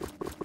you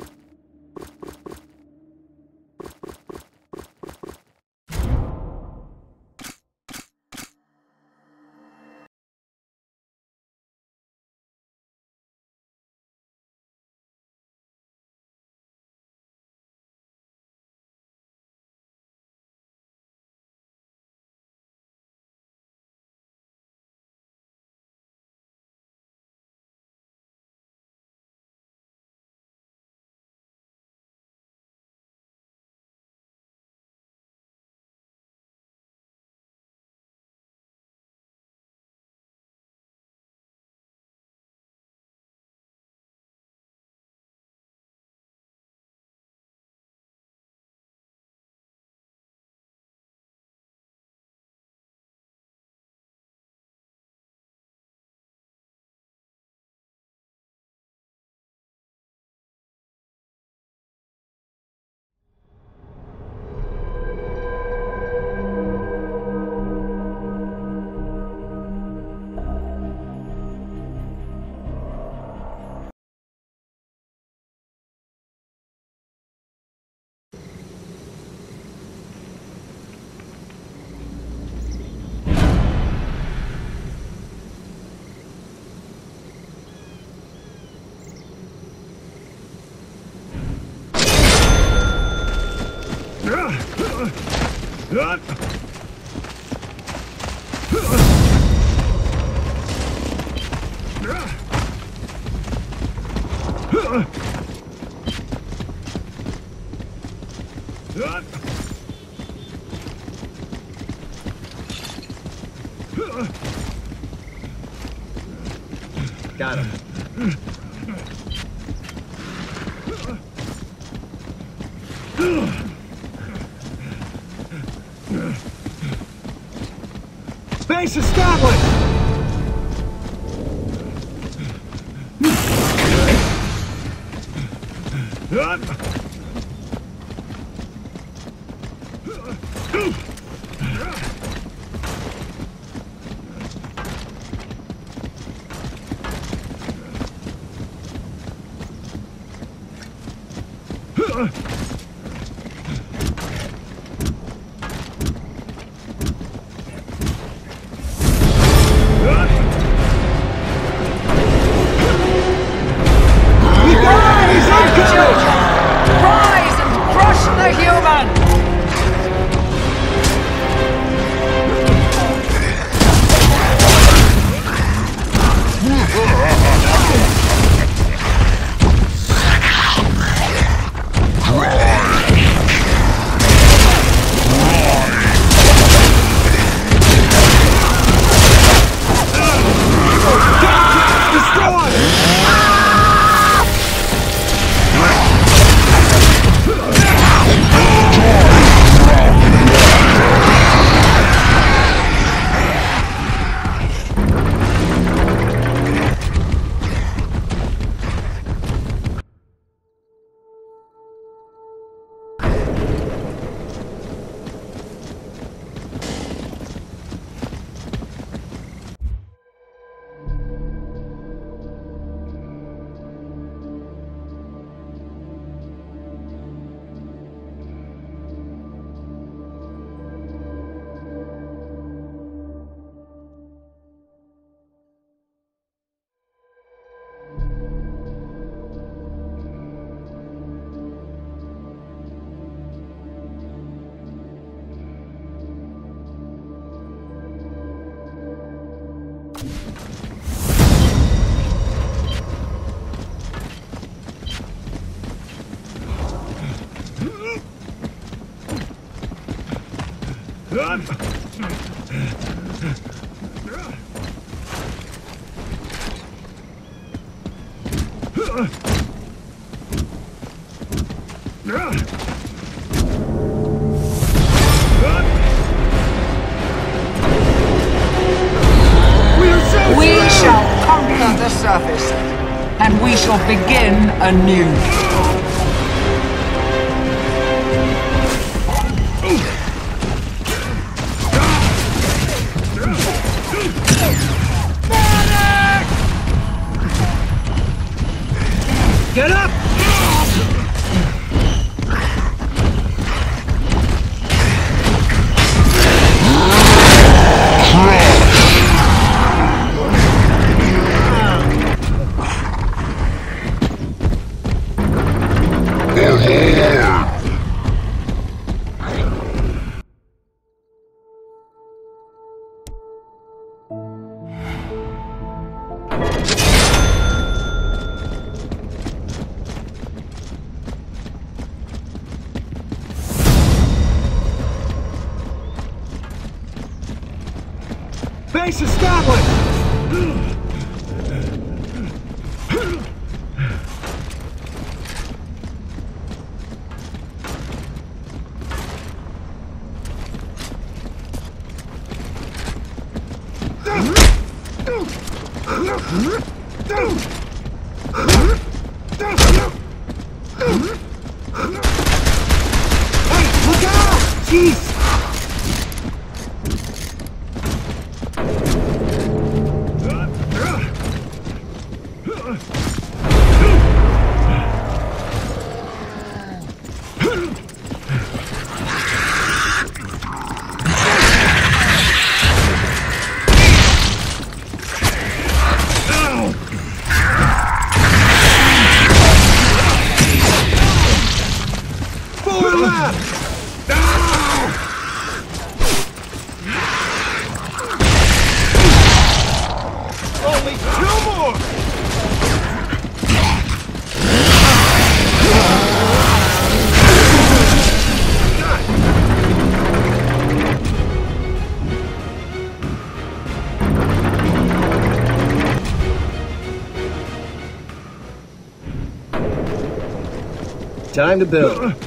Got Base established! Rise We shall conquer the surface, and we shall begin anew. Time to build.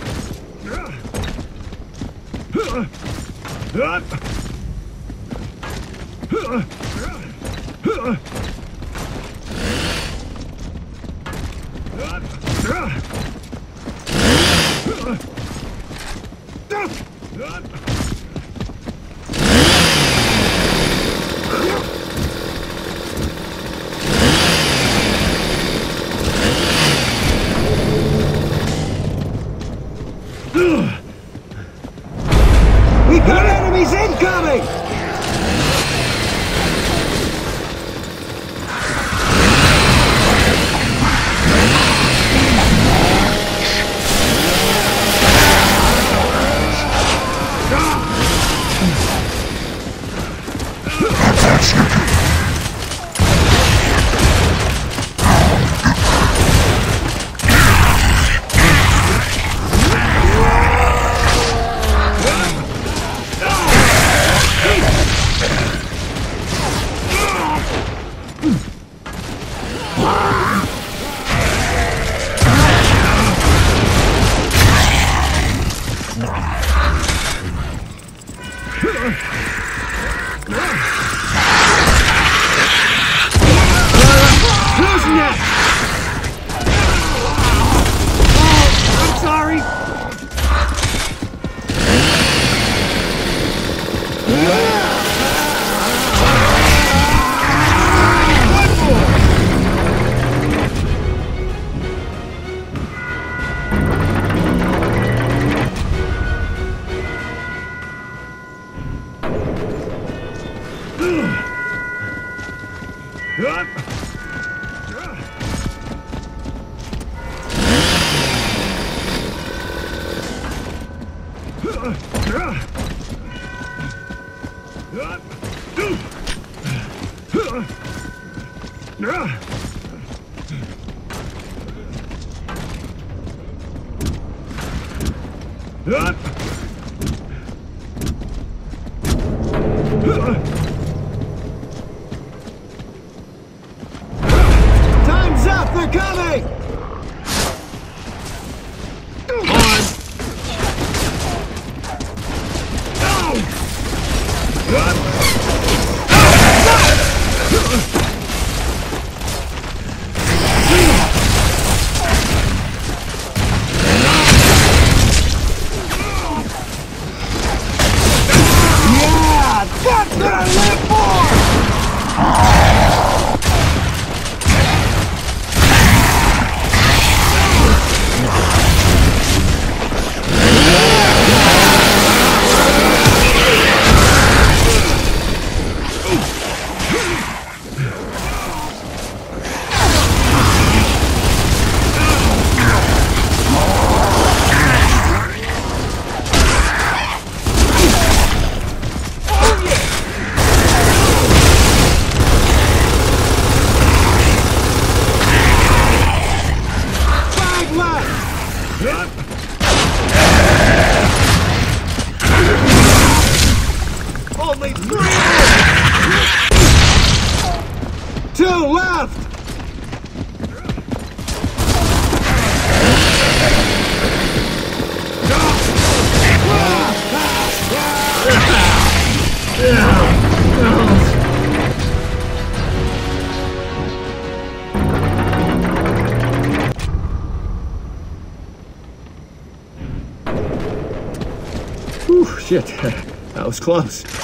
Close.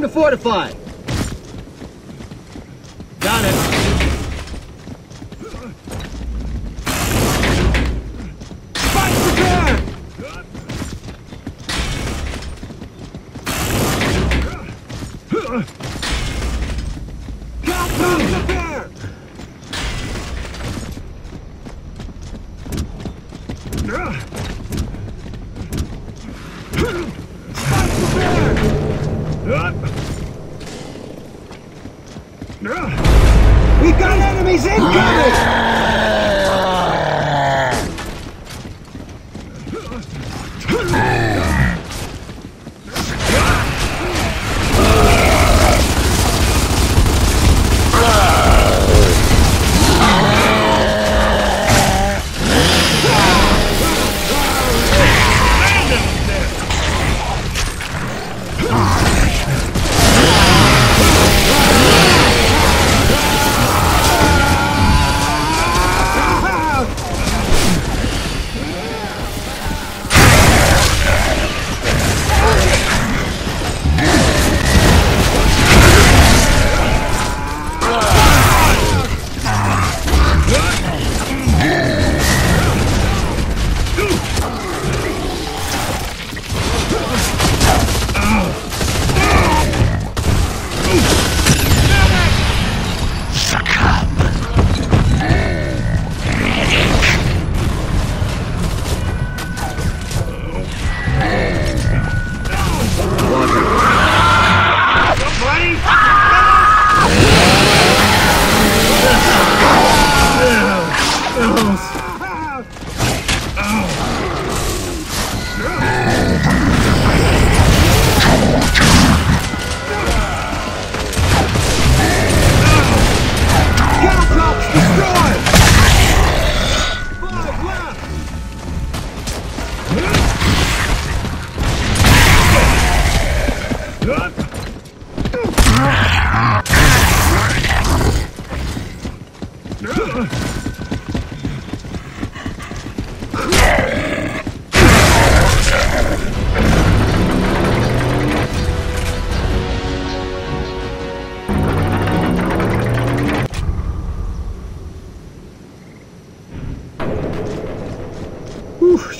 Time to fortify.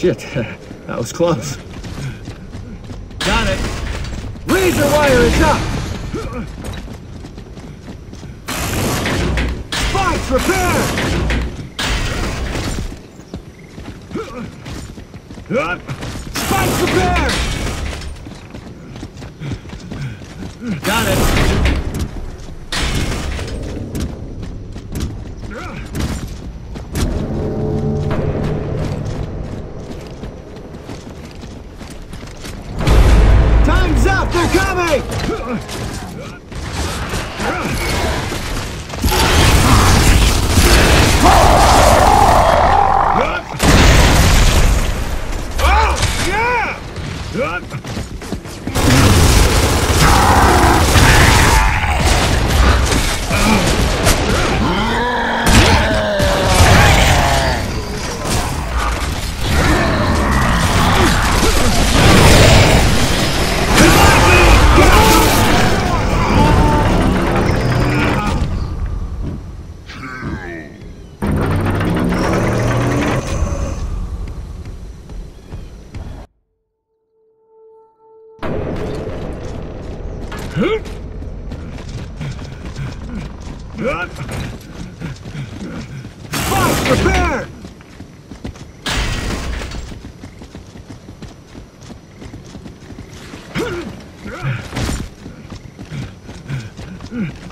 Shit, that was close. Got it. Razor wire is up! Hmm.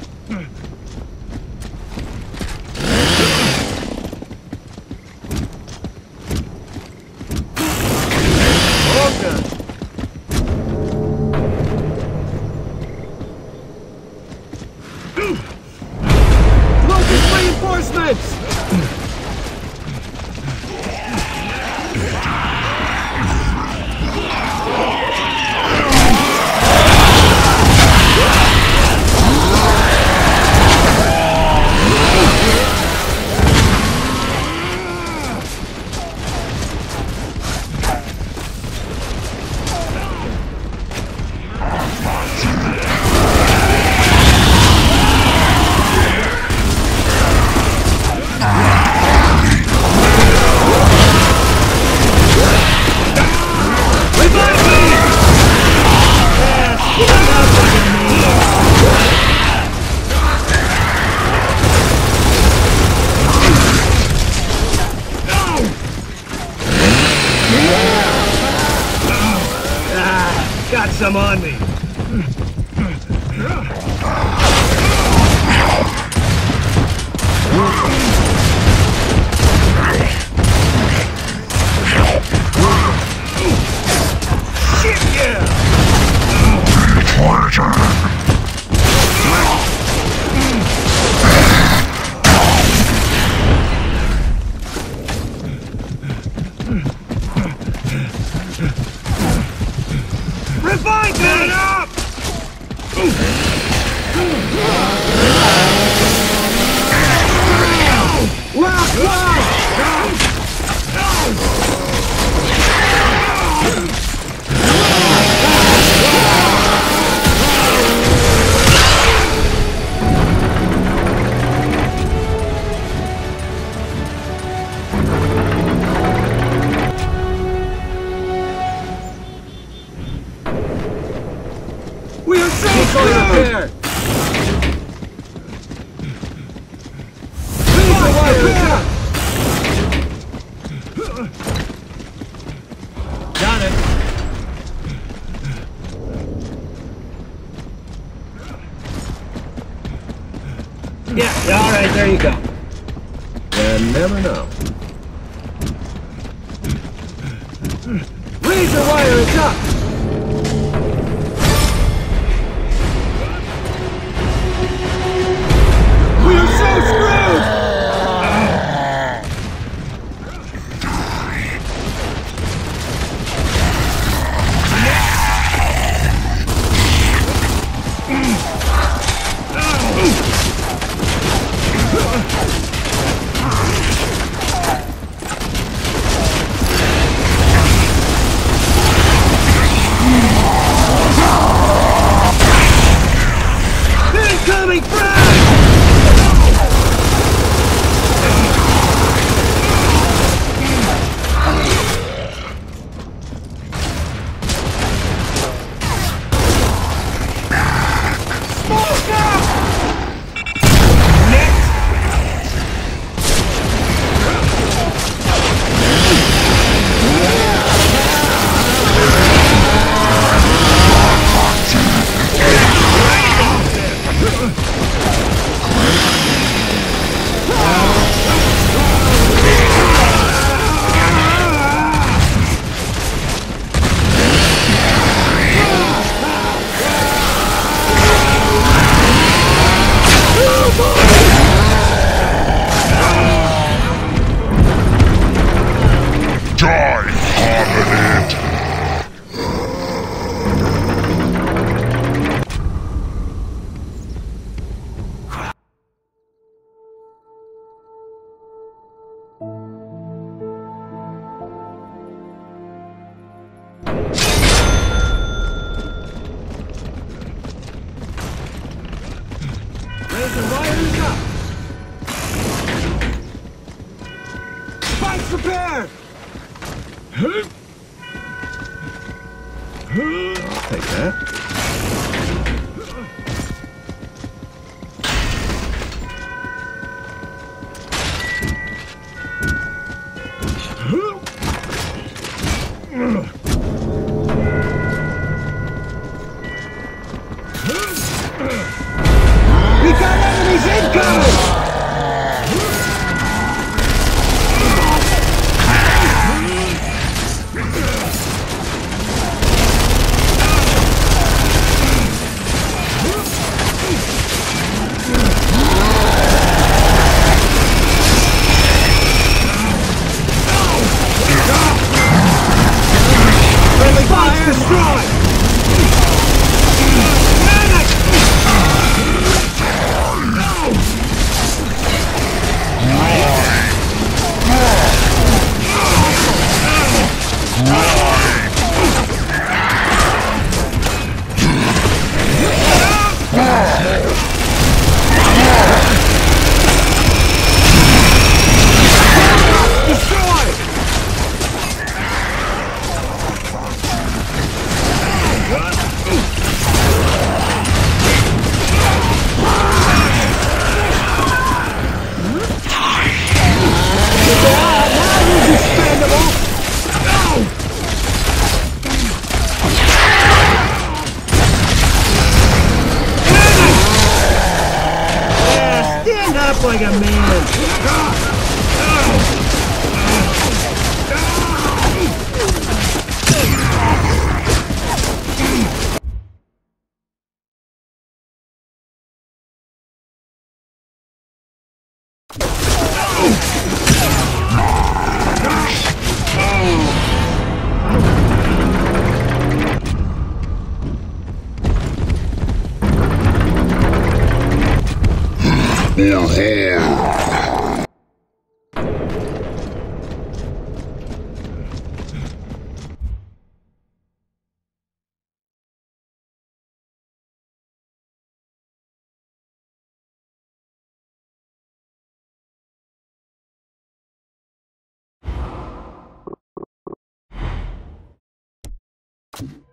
You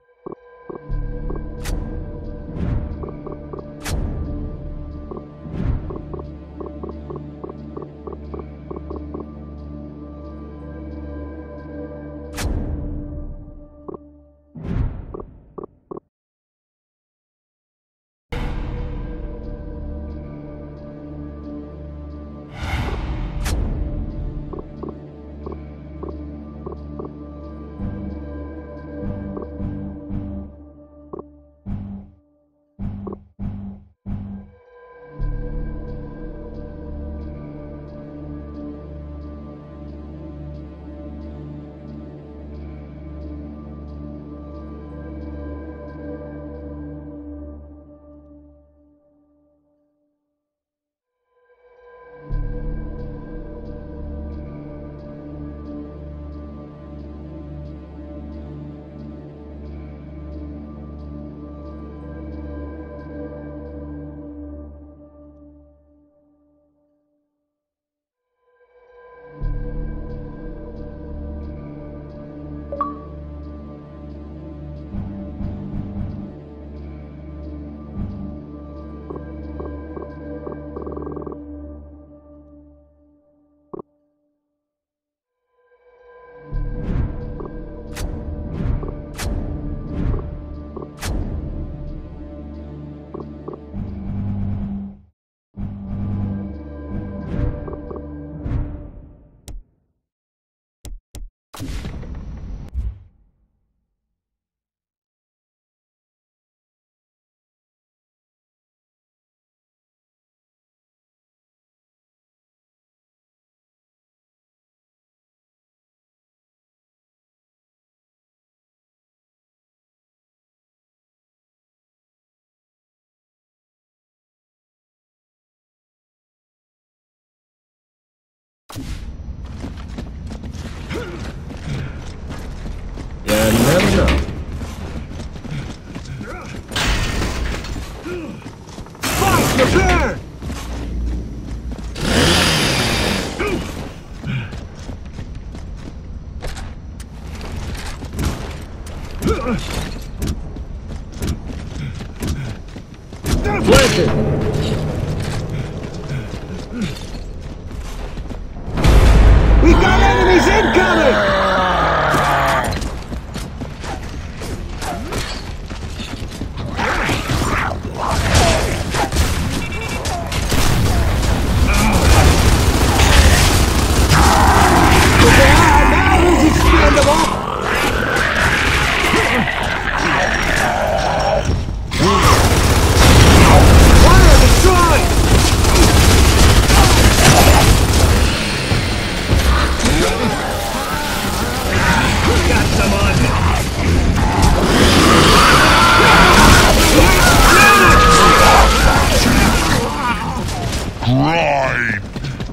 있나?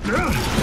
I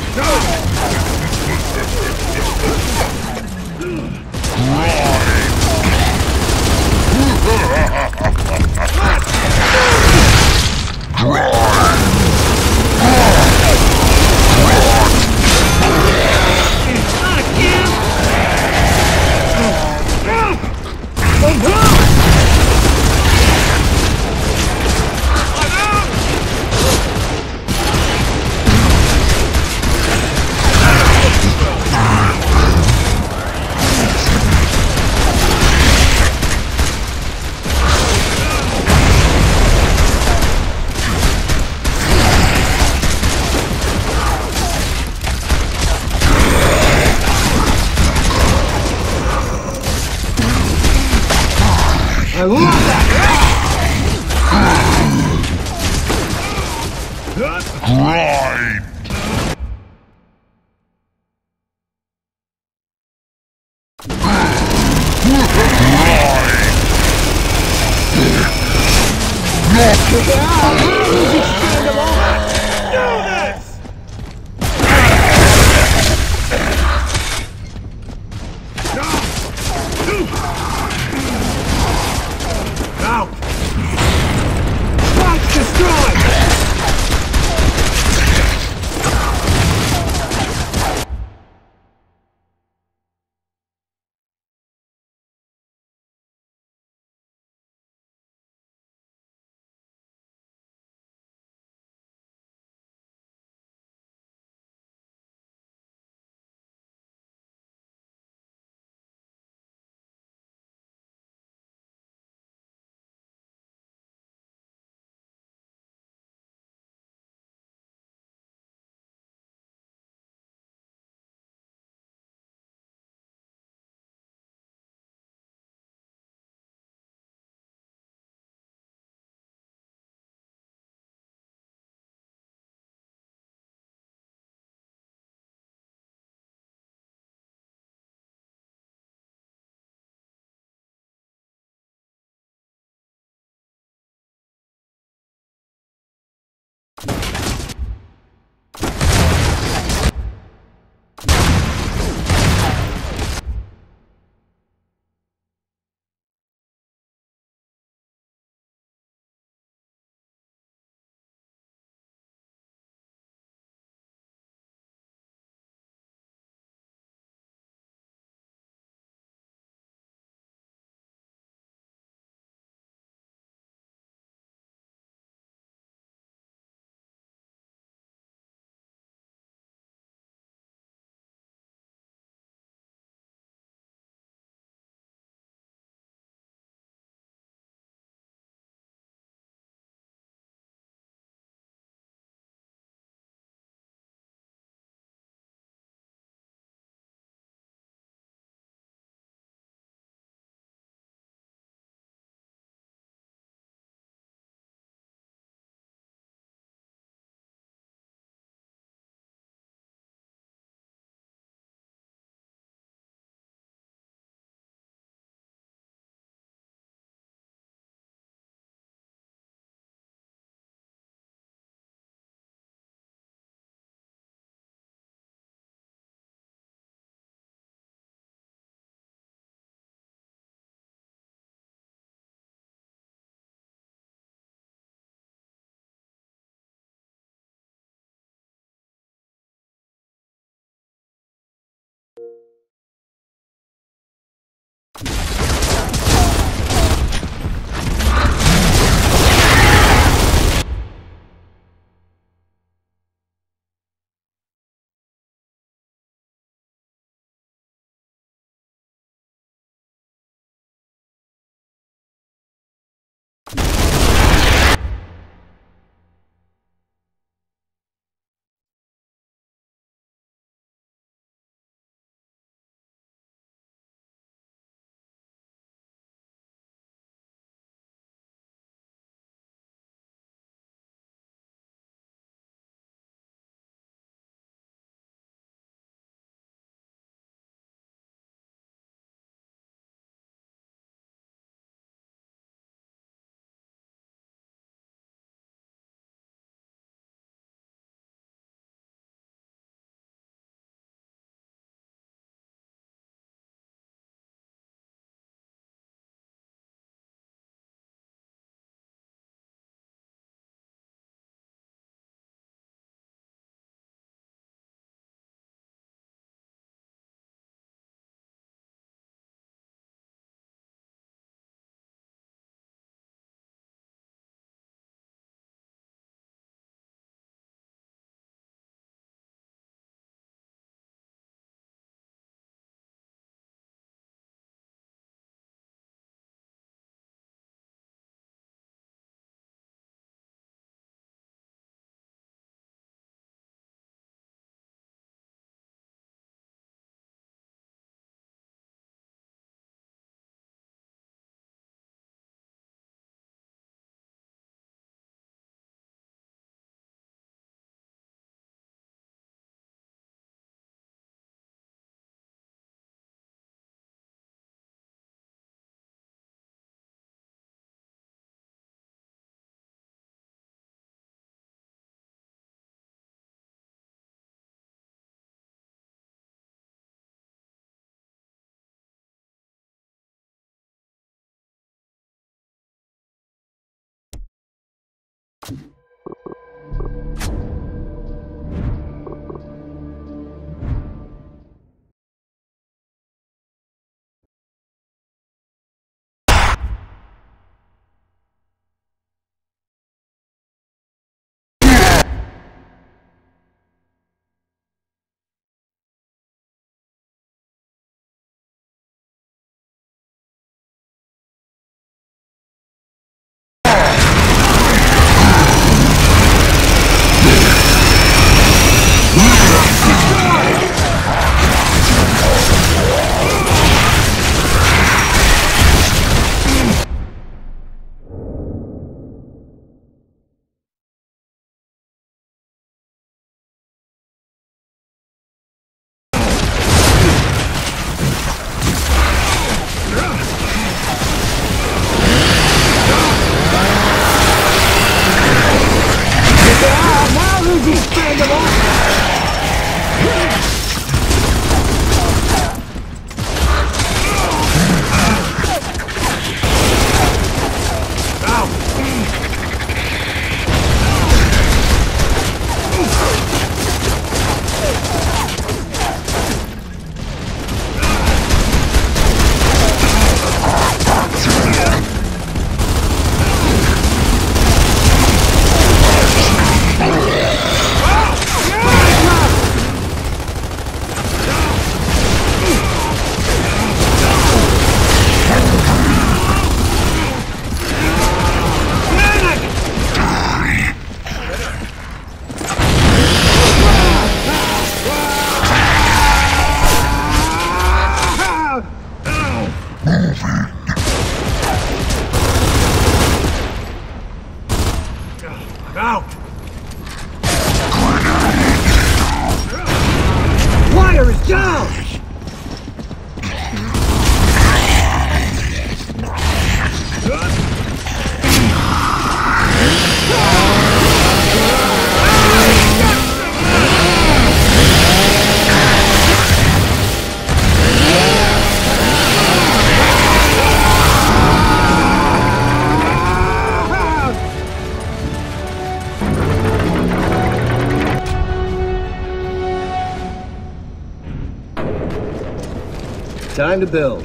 Time to build.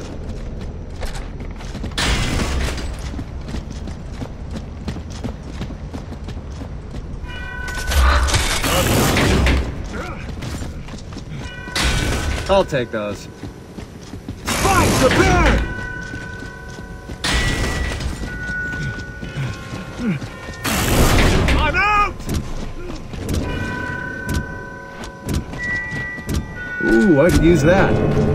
I'll take those. Spikes prepared! I'm out! Ooh, I could use that.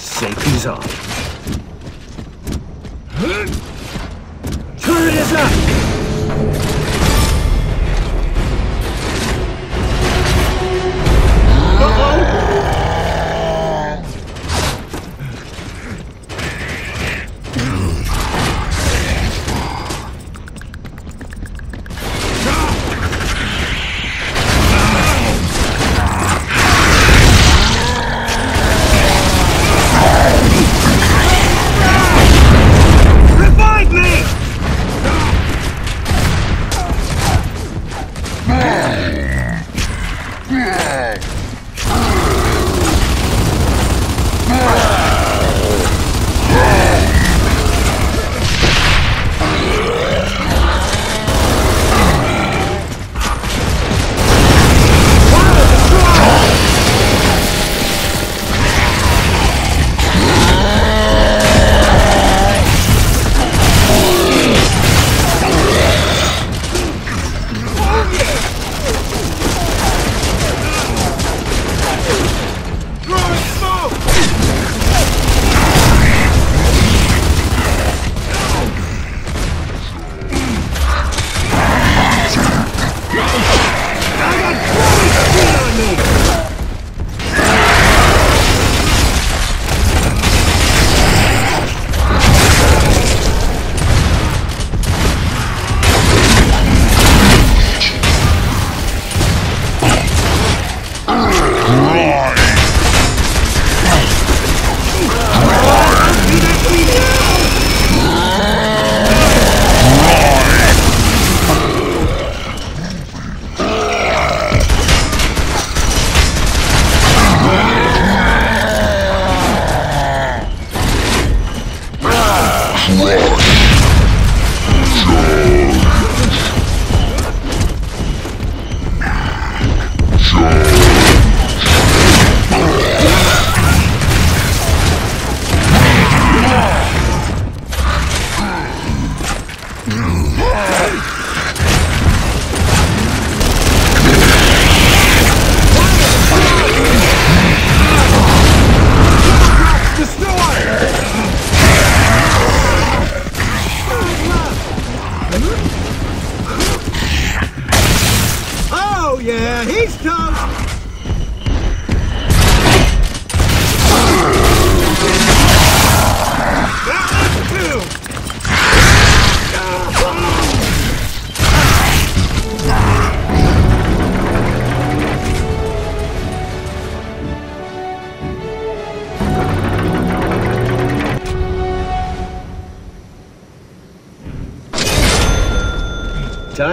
Safety's off. Turret is up!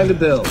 Time to